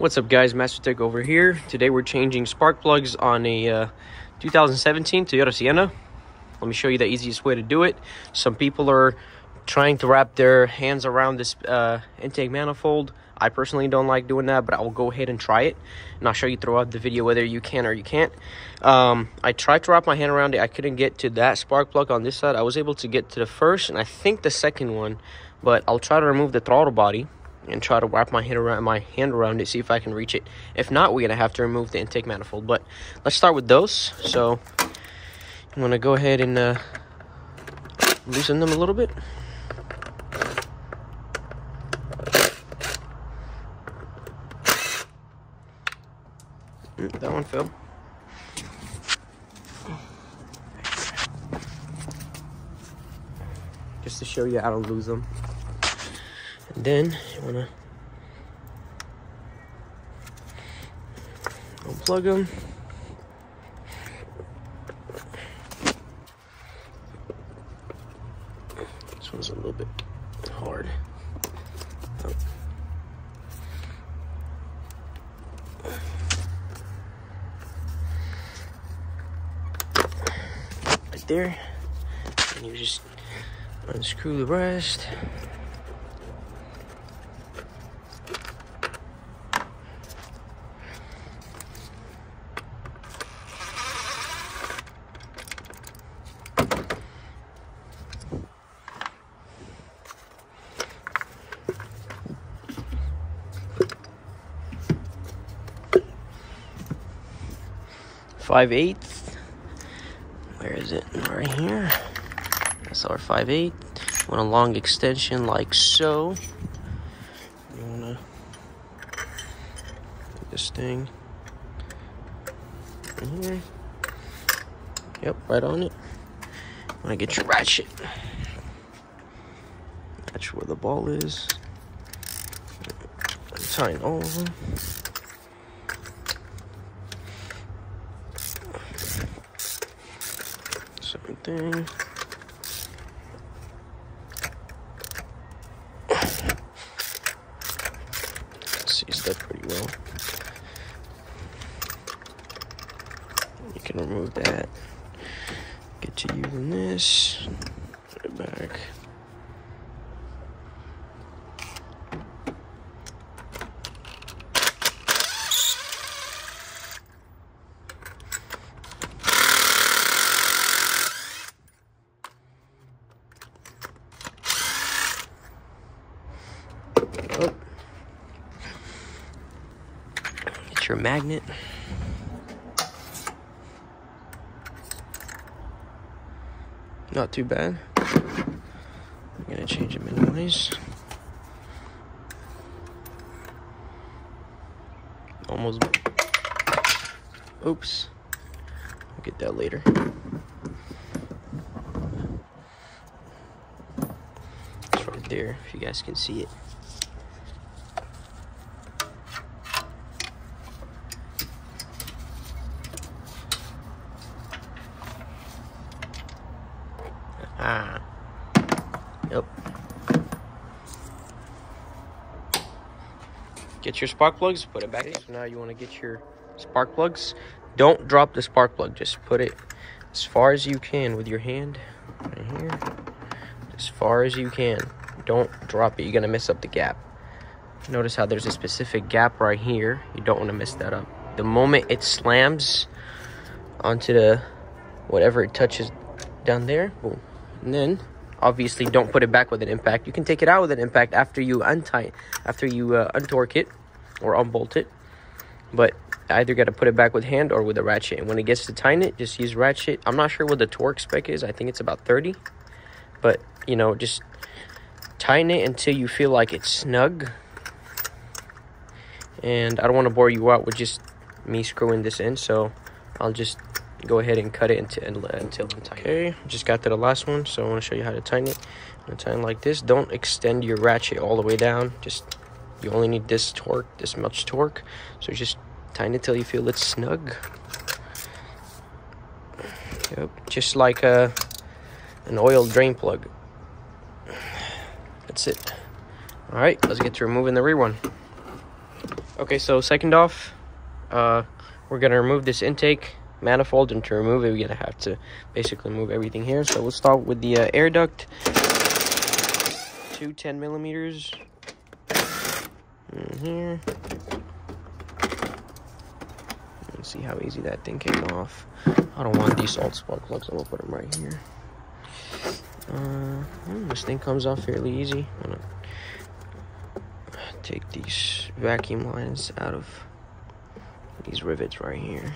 What's up guys, Master Tech over here. Today we're changing spark plugs on a uh, 2017 Toyota Sienna. Let me show you the easiest way to do it. Some people are trying to wrap their hands around this uh, intake manifold. I personally don't like doing that, but I will go ahead and try it. And I'll show you throughout the video whether you can or you can't. Um, I tried to wrap my hand around it. I couldn't get to that spark plug on this side. I was able to get to the first and I think the second one. But I'll try to remove the throttle body and try to wrap my hand around my hand around it, see if I can reach it. If not, we're gonna have to remove the intake manifold. But let's start with those. So I'm gonna go ahead and uh, loosen them a little bit. That one fell. Just to show you how to lose them. And then you wanna unplug them. This one's a little bit hard. Right there. And you just unscrew the rest. Five eighths. Where is it? Right here. That's our five eighth. Want a long extension like so. You wanna put this thing in here. Yep, right on it. Wanna get your ratchet. That's where the ball is. Tighten all of them. Same thing. Sees that pretty well. You can remove that. Get to using this. Put it back. Oh. Magnet. Not too bad. I'm gonna change them anyways. Almost. Oops. I'll get that later. It's right there, if you guys can see it. Get your spark plugs, put it back. In. So now you want to get your spark plugs. Don't drop the spark plug. Just put it as far as you can with your hand. Right here. As far as you can. Don't drop it. You're going to mess up the gap. Notice how there's a specific gap right here. You don't want to mess that up. The moment it slams onto the whatever it touches down there, boom, and then obviously don't put it back with an impact. You can take it out with an impact after you untie after you uh, untorque it or unbolt it. But either got to put it back with hand or with a ratchet. And when it gets to tighten it just use ratchet. I'm not sure what the torque spec is. I think it's about 30 but you know just tighten it until you feel like it's snug. And i don't want to bore you out with just me screwing this in so i'll just go ahead and cut it until until. Okay, just got to the last one, so I want to show you how to tighten it. I'm tighten like this. Don't extend your ratchet all the way down. Just you only need this torque, this much torque. So just tighten it till you feel it's snug. Yep, just like a an oil drain plug. That's it. All right, let's get to removing the rear one. Okay, so second off, uh, we're gonna remove this intake manifold, and to remove it, we're gonna have to basically move everything here. So we'll start with the uh, air duct, two 10 millimeters in here. Let's see how easy that thing came off. I don't want these salt spark plugs, I'm gonna put them right here. Uh, hmm, this thing comes off fairly easy. Take these vacuum lines out of these rivets right here.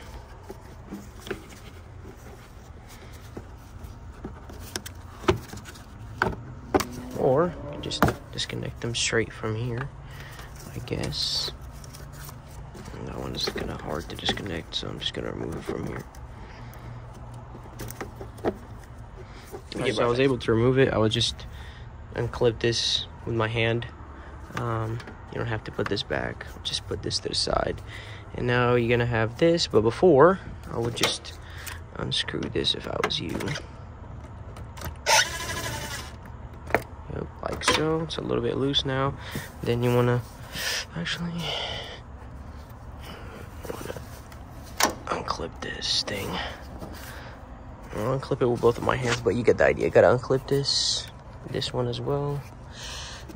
Or just disconnect them straight from here, I guess. And that one is kind of hard to disconnect, so I'm just gonna remove it from here. Right, so I was able to remove it. I would just unclip this with my hand. Um, you don't have to put this back. Just put this to the side. And now you're gonna have this, but before, I would just unscrew this if I was you. Yep, like so. It's a little bit loose now. Then you wanna, actually, wanna unclip this thing. I'll unclip it with both of my hands, but you get the idea. I Gotta unclip this, this one as well.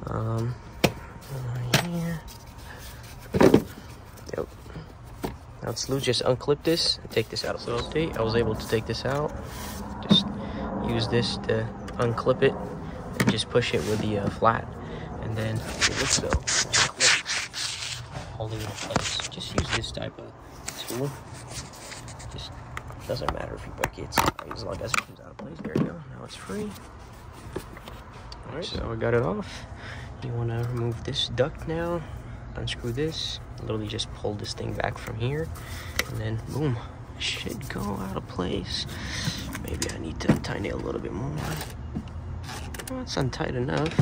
Um. Yep. Now it's loose. Just unclip this and take this out. Update, I was able to take this out. Just use this to unclip it just push it with the uh, flat, and then let's go. Holding it in place. Just use this type of tool. Just doesn't matter if you break it, as long as it comes out of place. There you go. Now it's free. Alright, so I got it off. You want to remove this duct now. Unscrew this. Literally just pull this thing back from here. And then, boom. Should go out of place. Maybe I need to untie it a little bit more. Well, it's untied enough.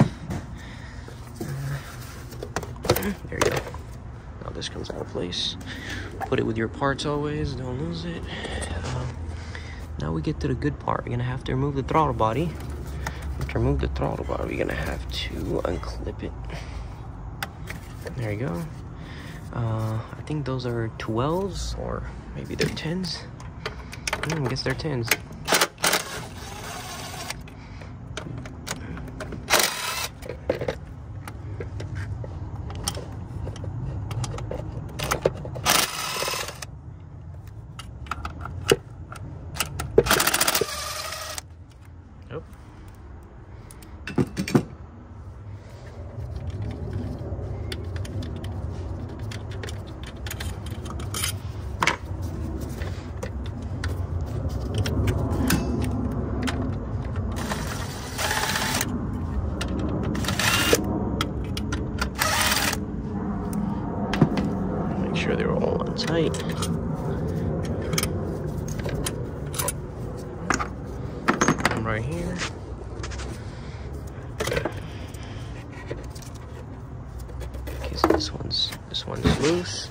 There you go. Now this comes out of place. Put it with your parts always. Don't lose it. Um, now we get to the good part. We're gonna have to remove the throttle body. To remove the throttle body, we're gonna have to unclip it. There you go. Uh, I think those are 12s or maybe they're 10s. Mm, I guess they're 10s. sure they're all on tight. One right here. Okay, so this one's this one's loose.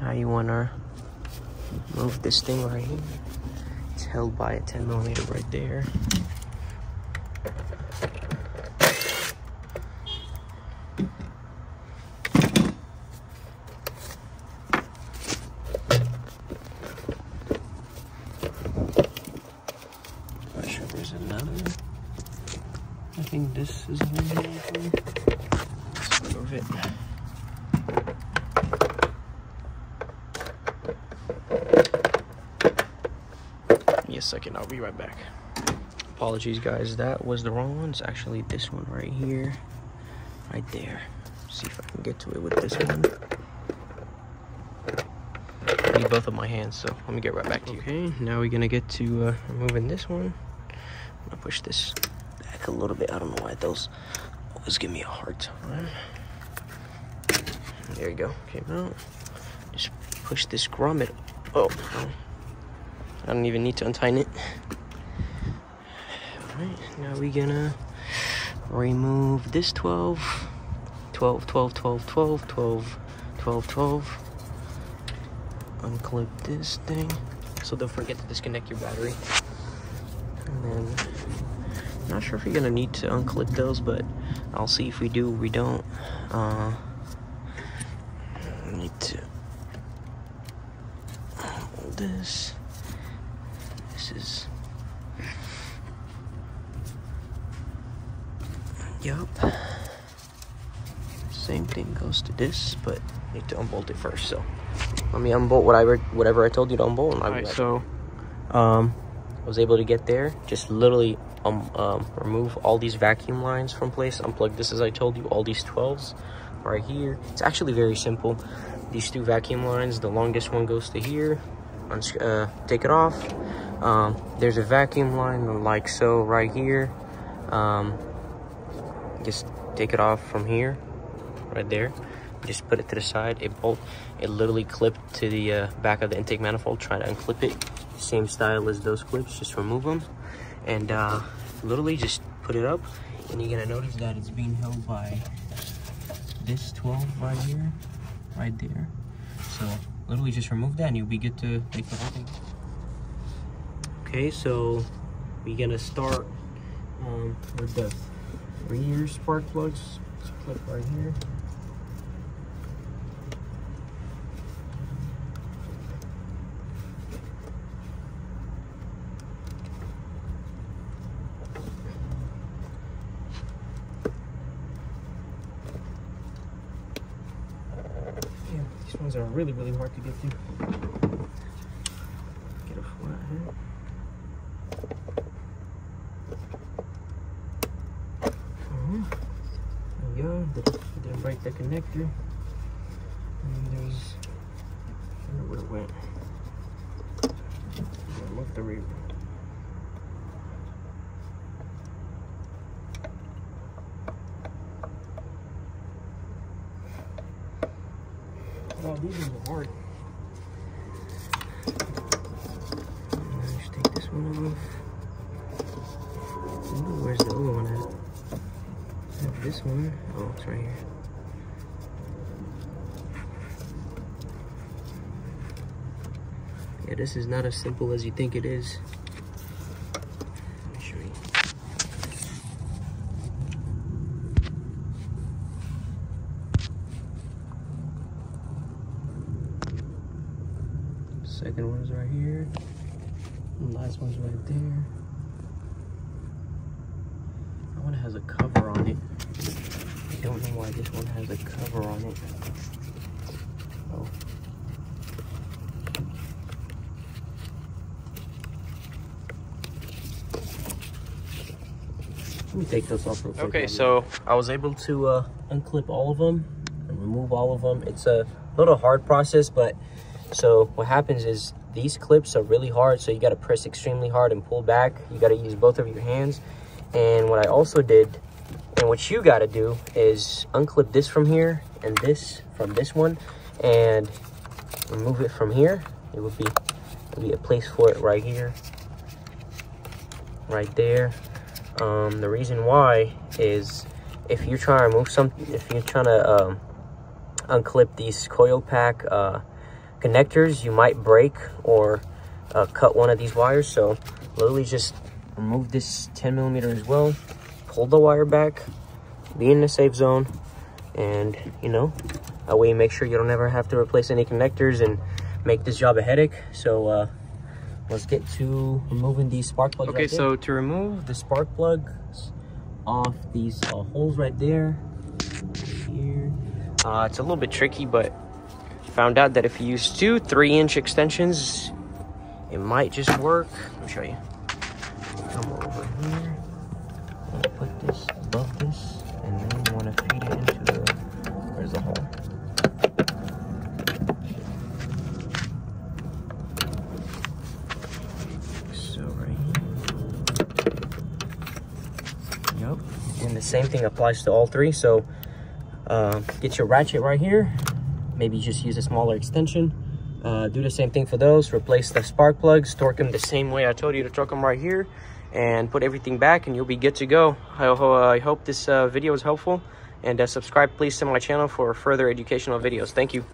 Now you wanna move this thing right here. It's held by a 10 millimeter right there. Think this is one. Let's move it. Yes, second. I'll be right back. Apologies, guys. That was the wrong one. It's actually this one right here, right there. See if I can get to it with this one. I need both of my hands, so let me get right back to you. Okay, now we're gonna get to uh, removing this one. I'm gonna push this a little bit. I don't know why those always give me a hard time. There you go. Came out. Just push this grommet. Oh, I don't even need to untie it. Alright, now we're gonna remove this 12. 12, 12, 12, 12, 12, 12, 12. Unclip this thing. So don't forget to disconnect your battery. And then not sure if you're gonna need to unclip those, but I'll see if we do we don't. Uh, need to hold this. This is. Yup. Same thing goes to this, but need to unbolt it first. So let me unbolt whatever whatever I told you to unbolt. And All right, so um, I was able to get there. Just literally um, um, remove all these vacuum lines from place. Unplug this as I told you. All these 12s right here. It's actually very simple. These two vacuum lines. The longest one goes to here. Uh, take it off. Um, there's a vacuum line like so right here. Um, just take it off from here right there just put it to the side it bolt it literally clipped to the uh, back of the intake manifold try to unclip it same style as those clips just remove them and uh, literally just put it up and you're gonna notice that it's being held by this 12 right here right there. So literally just remove that and you'll be good to make the whole thing. Okay so we're gonna start um, with the rear spark plugs. Clip right here These ones are really, really hard to get to. Get a flat head. There we go. Didn't break the connector. And there's, I don't know where it went. Look the rear. Oh, these ones are hard. Just take this one off. Ooh, where's the other one at? have this one. Oh, it's right here. Yeah, this is not as simple as you think it is. Second one's right here. And last one's right there. That one has a cover on it. I don't know why this one has a cover on it. Oh. Let me take this off real quick. Okay, so I was able to uh, unclip all of them and remove all of them. It's a little hard process, but so what happens is these clips are really hard, so you got to press extremely hard and pull back. You got to use both of your hands. And what I also did, and what you got to do is unclip this from here and this from this one and remove it from here. It would be, be a place for it right here, right there. Um, the reason why is if you're trying to remove something, if you're trying to um, unclip these coil pack uh, connectors you might break or uh, cut one of these wires. So literally just remove this 10 millimeter as well pull the wire back be in the safe zone and you know that way you make sure you don't ever have to replace any connectors and make this job a headache. So uh let's get to removing these spark plugs okay right so to remove the spark plugs off these uh, holes right there here. Uh it's a little bit tricky but found out that if you use two three inch extensions, it might just work. Let me show you. Come over here. put this above this, and then you want to feed it into the, where's the hole? So right here. Yep. And the same thing applies to all three. So uh, get your ratchet right here maybe just use a smaller extension. Uh, do the same thing for those replace the spark plugs torque them the same way i told you to torque them right here and put everything back and you'll be good to go. I, uh, I hope this uh, video was helpful and uh, subscribe please to my channel for further educational videos. Thank you